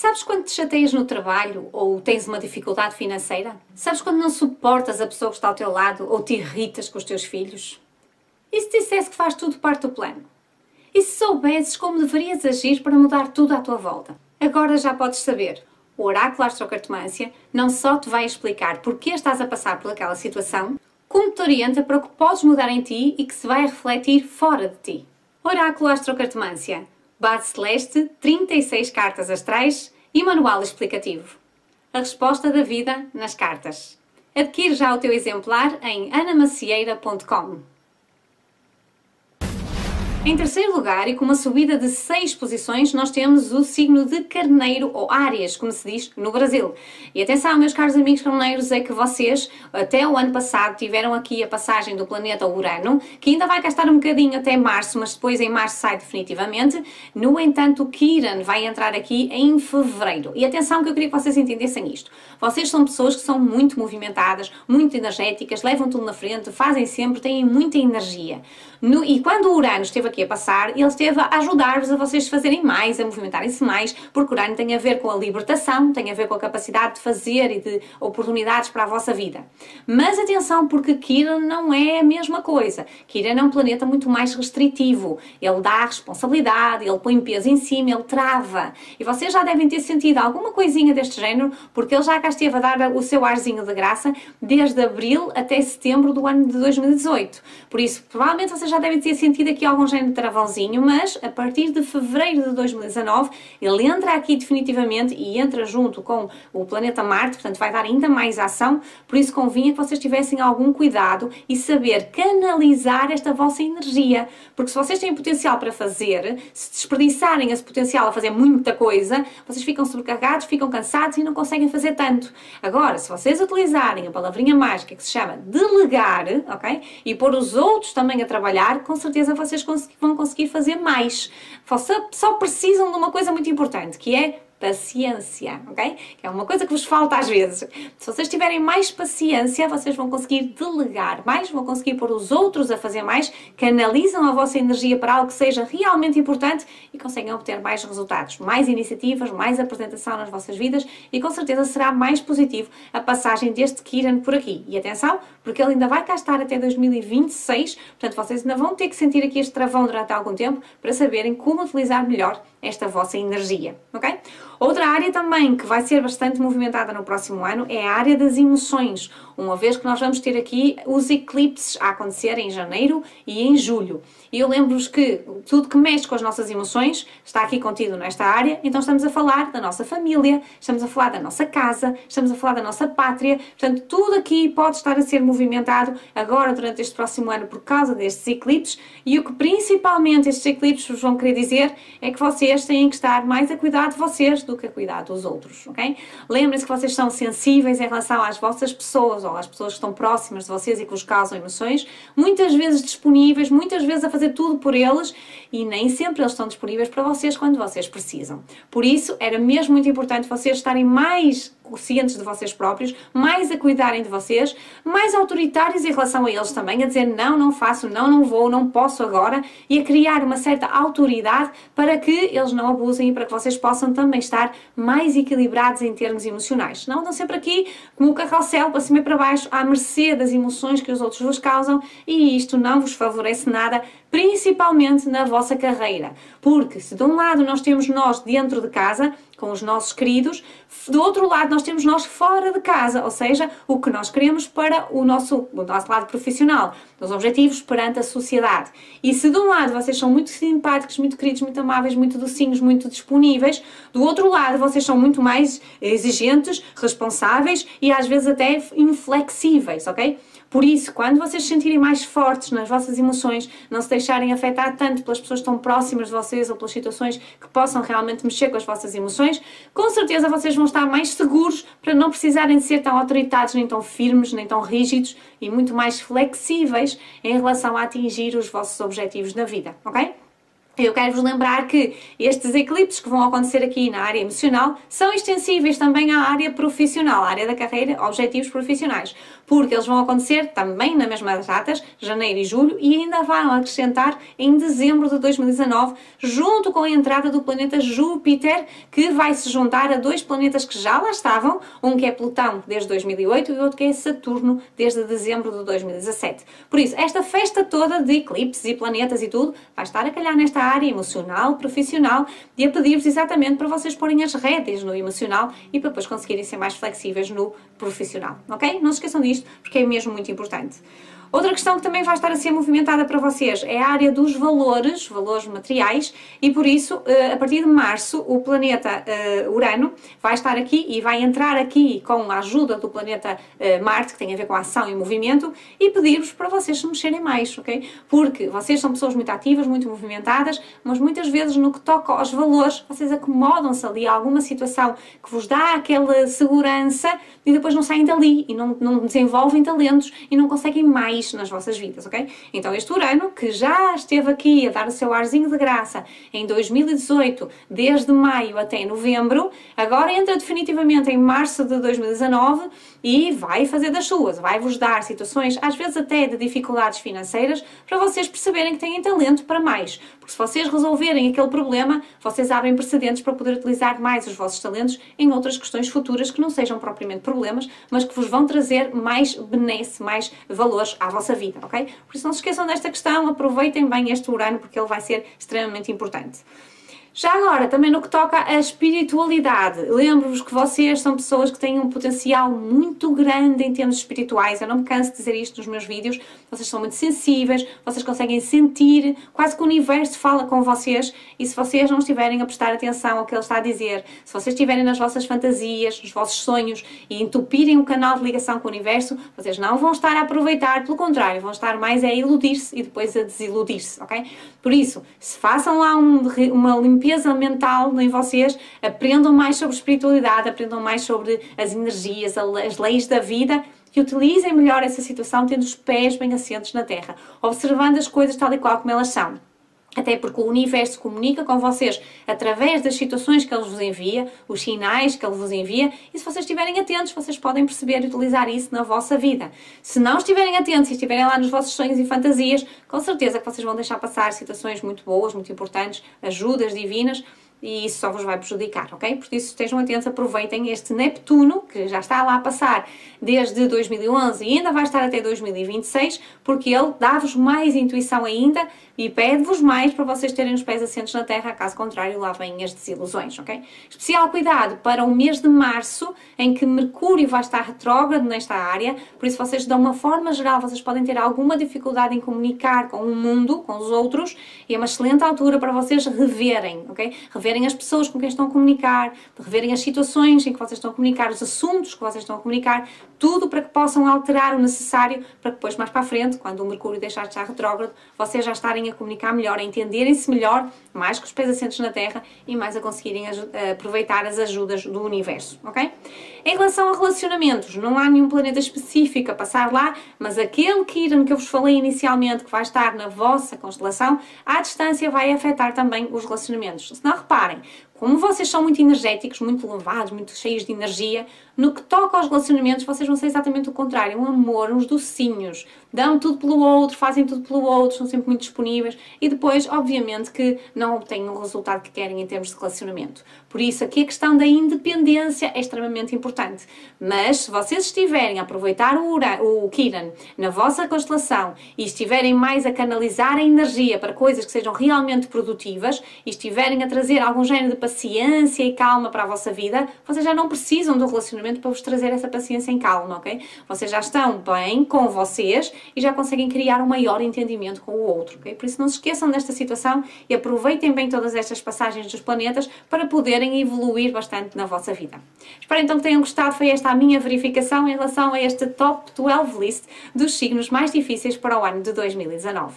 Sabes quando te chateias no trabalho ou tens uma dificuldade financeira? Sabes quando não suportas a pessoa que está ao teu lado ou te irritas com os teus filhos? E se dissesse que faz tudo parte do plano? E se soubesses como deverias agir para mudar tudo à tua volta? Agora já podes saber. O oráculo astrocartomância não só te vai explicar porque estás a passar por aquela situação, como te orienta para o que podes mudar em ti e que se vai refletir fora de ti. Oráculo astrocartomância base celeste, 36 cartas astrais e manual explicativo. A resposta da vida nas cartas. Adquire já o teu exemplar em anamacieira.com. Em terceiro lugar, e com uma subida de 6 posições, nós temos o signo de Carneiro, ou Áries, como se diz no Brasil. E atenção, meus caros amigos carneiros, é que vocês, até o ano passado, tiveram aqui a passagem do planeta Urano, que ainda vai gastar um bocadinho até março, mas depois em março sai definitivamente. No entanto, Kiran vai entrar aqui em fevereiro. E atenção que eu queria que vocês entendessem isto. Vocês são pessoas que são muito movimentadas, muito energéticas, levam tudo na frente, fazem sempre, têm muita energia. No, e quando o Urano esteve aqui a passar, ele esteve a ajudar-vos a vocês fazerem mais, a movimentarem-se mais, Urano tem a ver com a libertação, tem a ver com a capacidade de fazer e de oportunidades para a vossa vida. Mas atenção, porque Kiran não é a mesma coisa. Kiran é um planeta muito mais restritivo. Ele dá responsabilidade, ele põe peso em cima, ele trava. E vocês já devem ter sentido alguma coisinha deste género, porque ele já cá esteve a dar o seu arzinho de graça desde abril até setembro do ano de 2018. Por isso, provavelmente vocês já devem ter sentido aqui algum género de travãozinho, mas a partir de fevereiro de 2019 ele entra aqui definitivamente e entra junto com o planeta Marte, portanto vai dar ainda mais ação, por isso convinha que vocês tivessem algum cuidado e saber canalizar esta vossa energia, porque se vocês têm potencial para fazer, se desperdiçarem esse potencial a fazer muita coisa, vocês ficam sobrecarregados, ficam cansados e não conseguem fazer tanto. Agora, se vocês utilizarem a palavrinha mágica que se chama delegar, ok? E pôr os outros também a trabalhar, com certeza vocês vão conseguir fazer mais. Só, precisam de uma coisa muito importante, que é paciência, ok? É uma coisa que vos falta às vezes. Se vocês tiverem mais paciência, vocês vão conseguir delegar mais, vão conseguir pôr os outros a fazer mais, canalizam a vossa energia para algo que seja realmente importante e conseguem obter mais resultados, mais iniciativas, mais apresentação nas vossas vidas e com certeza será mais positivo a passagem deste Kiran por aqui. E atenção, porque ele ainda vai cá estar até 2026, portanto vocês ainda vão ter que sentir aqui este travão durante algum tempo para saberem como utilizar melhor esta vossa energia, ok? Outra área também que vai ser bastante movimentada no próximo ano é a área das emoções, uma vez que nós vamos ter aqui os eclipses a acontecer em janeiro e em julho. E eu lembro-vos que tudo que mexe com as nossas emoções está aqui contido nesta área, então estamos a falar da nossa família, estamos a falar da nossa casa, estamos a falar da nossa pátria, portanto, tudo aqui pode estar a ser movimentado agora durante este próximo ano por causa destes eclipses e o que principalmente estes eclipses vos vão querer dizer é que vocês têm que estar mais a cuidar de vocês do que a cuidar dos outros, ok? Lembrem-se que vocês são sensíveis em relação às vossas pessoas ou às pessoas que estão próximas de vocês e que vos causam emoções, muitas vezes disponíveis, muitas vezes a fazer tudo por eles e nem sempre eles estão disponíveis para vocês quando vocês precisam. Por isso, era mesmo muito importante vocês estarem mais conscientes de vocês próprios, mais a cuidarem de vocês, mais autoritários em relação a eles também, a dizer não, não faço, não, não vou, não posso agora e a criar uma certa autoridade para que eles não abusem e para que vocês possam também estar mais equilibrados em termos emocionais. Não andam sempre aqui como o carrossel para cima e para baixo, à mercê das emoções que os outros vos causam e isto não vos favorece nada, principalmente na vossa carreira. Porque se de um lado nós temos nós dentro de casa, com os nossos queridos, do outro lado nós temos nós fora de casa, ou seja, o que nós queremos para o nosso, o nosso lado profissional, os objetivos perante a sociedade. E se de um lado vocês são muito simpáticos, muito queridos, muito amáveis, muito docinhos, muito disponíveis, do outro lado vocês são muito mais exigentes, responsáveis e às vezes até inflexíveis, ok? Por isso, quando vocês se sentirem mais fortes nas vossas emoções, não se deixarem afetar tanto pelas pessoas estão próximas de vocês ou pelas situações que possam realmente mexer com as vossas emoções, com certeza vocês vão estar mais seguros para não precisarem de ser tão autoritários, nem tão firmes, nem tão rígidos e muito mais flexíveis em relação a atingir os vossos objetivos na vida, ok? Eu quero vos lembrar que estes eclipses que vão acontecer aqui na área emocional são extensíveis também à área profissional, à área da carreira, objetivos profissionais. porque eles vão acontecer também nas mesmas datas, janeiro e julho, e ainda vão acrescentar em dezembro de 2019, junto com a entrada do planeta Júpiter, que vai se juntar a dois planetas que já lá estavam, um que é Plutão desde 2008 e outro que é Saturno desde dezembro de 2017. Por isso, esta festa toda de eclipses e planetas e tudo vai estar a calhar nesta área emocional, profissional e a pedir-vos exatamente para vocês porem as rédeas no emocional e para depois conseguirem ser mais flexíveis no profissional, ok? Não se esqueçam disto porque é mesmo muito importante. Outra questão que também vai estar a ser movimentada para vocês é a área dos valores, valores materiais, e por isso, eh, a partir de março, o planeta eh, Urano vai estar aqui e vai entrar aqui com a ajuda do planeta eh, Marte, que tem a ver com a ação e movimento, e pedir-vos para vocês se mexerem mais, ok? Porque vocês são pessoas muito ativas, muito movimentadas, mas muitas vezes no que toca aos valores, vocês acomodam-se ali a alguma situação que vos dá aquela segurança e depois não saem dali e não, não desenvolvem talentos e não conseguem mais mais nas vossas vidas, ok? Então este Urano, que já esteve aqui a dar o seu arzinho de graça em 2018, desde maio até novembro, agora entra definitivamente em março de 2019 e vai fazer das suas, vai-vos dar situações, às vezes até de dificuldades financeiras, para vocês perceberem que têm talento para mais. Porque se vocês resolverem aquele problema, vocês abrem precedentes para poder utilizar mais os vossos talentos em outras questões futuras que não sejam propriamente problemas, mas que vos vão trazer mais benesse, mais valores à vossa vida, ok? Por isso não se esqueçam desta questão, aproveitem bem este Urano porque ele vai ser extremamente importante. Já agora, também no que toca à espiritualidade, lembro-vos que vocês são pessoas que têm um potencial muito grande em termos espirituais. Eu não me canso de dizer isto nos meus vídeos. Vocês são muito sensíveis, vocês conseguem sentir, quase que o universo fala com vocês. E se vocês não estiverem a prestar atenção ao que ele está a dizer, se vocês estiverem nas vossas fantasias, nos vossos sonhos e entupirem o canal de ligação com o universo, vocês não vão estar a aproveitar, pelo contrário, vão estar mais a iludir-se e depois a desiludir-se, ok? Por isso, se façam lá um, uma limpeza limpeza mental em vocês, aprendam mais sobre espiritualidade, aprendam mais sobre as energias, as leis da vida e utilizem melhor essa situação tendo os pés bem assentos na terra, observando as coisas tal e qual como elas são. Até porque o universo comunica com vocês através das situações que ele vos envia, os sinais que ele vos envia, e se vocês estiverem atentos, vocês podem perceber e utilizar isso na vossa vida. Se não estiverem atentos e estiverem lá nos vossos sonhos e fantasias, com certeza que vocês vão deixar passar situações muito boas, muito importantes, ajudas divinas e isso só vos vai prejudicar, ok? Por isso estejam atentos, aproveitem este Neptuno, que já está lá a passar desde 2011 e ainda vai estar até 2026, porque ele dá-vos mais intuição ainda e pede-vos mais para vocês terem os pés assentos na terra, caso contrário, lá vêm as desilusões, ok? Especial cuidado para o mês de março, em que Mercúrio vai estar retrógrado nesta área, por isso vocês, de uma forma geral, vocês podem ter alguma dificuldade em comunicar com o mundo, com os outros, e é uma excelente altura para vocês reverem, ok? Reverem as pessoas com quem estão a comunicar, reverem as situações em que vocês estão a comunicar, os assuntos que vocês estão a comunicar, tudo para que possam alterar o necessário para que depois, mais para a frente, quando o Mercúrio deixar de estar retrógrado, vocês já estarem a comunicar melhor, a entenderem-se melhor, mais com os pés assentos na Terra e mais a conseguirem aproveitar as ajudas do universo, ok? Em relação a relacionamentos, não há nenhum planeta específico a passar lá, mas aquele Kiran que eu vos falei inicialmente, que vai estar na vossa constelação, à distância vai afetar também os relacionamentos. Se não parem. Como vocês são muito energéticos, muito elevados, muito cheios de energia, no que toca aos relacionamentos, vocês vão ser exatamente o contrário. Um amor, uns docinhos. Dão tudo pelo outro, fazem tudo pelo outro, são sempre muito disponíveis e depois, obviamente, que não obtêm o resultado que querem em termos de relacionamento. Por isso, aqui a questão da independência é extremamente importante. Mas, se vocês estiverem a aproveitar o, Ura, o Kiran na vossa constelação e estiverem mais a canalizar a energia para coisas que sejam realmente produtivas e estiverem a trazer algum género de paciência e calma para a vossa vida, vocês já não precisam do relacionamento para vos trazer essa paciência em calma, ok? Vocês já estão bem com vocês e já conseguem criar um maior entendimento com o outro, ok? Por isso não se esqueçam desta situação e aproveitem bem todas estas passagens dos planetas para poderem evoluir bastante na vossa vida. Espero então que tenham gostado, foi esta a minha verificação em relação a este Top 12 List dos signos mais difíceis para o ano de 2019.